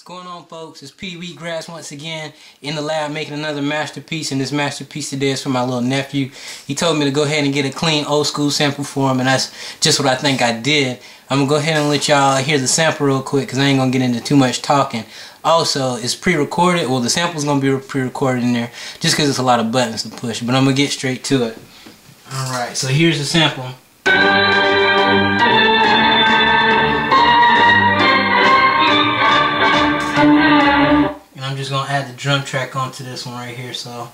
What's going on folks? It's P Grass once again in the lab making another masterpiece and this masterpiece today is for my little nephew. He told me to go ahead and get a clean old school sample for him and that's just what I think I did. I'm going to go ahead and let y'all hear the sample real quick because I ain't going to get into too much talking. Also, it's pre-recorded. Well, the sample's going to be pre-recorded in there just because it's a lot of buttons to push. But I'm going to get straight to it. Alright, so here's the sample. Just gonna add the drum track onto this one right here. So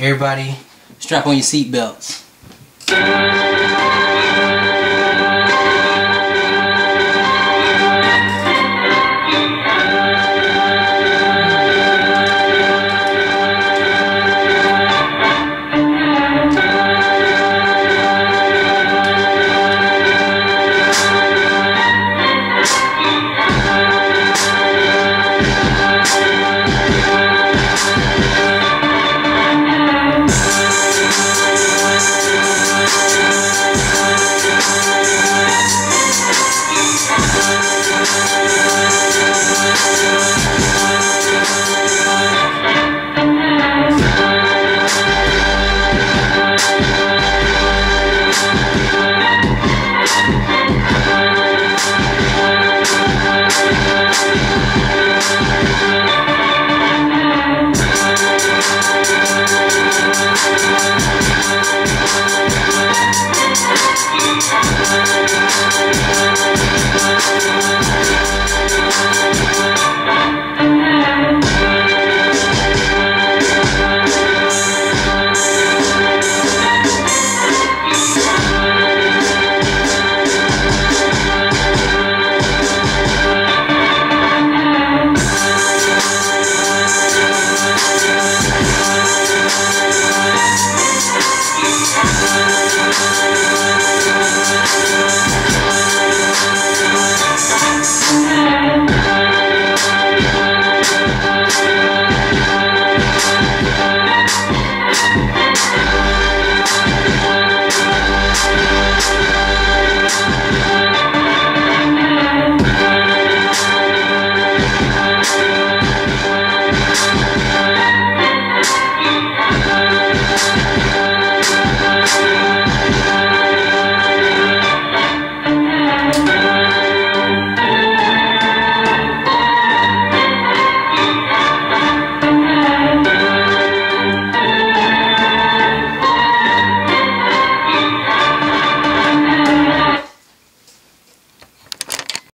everybody strap on your seat belts.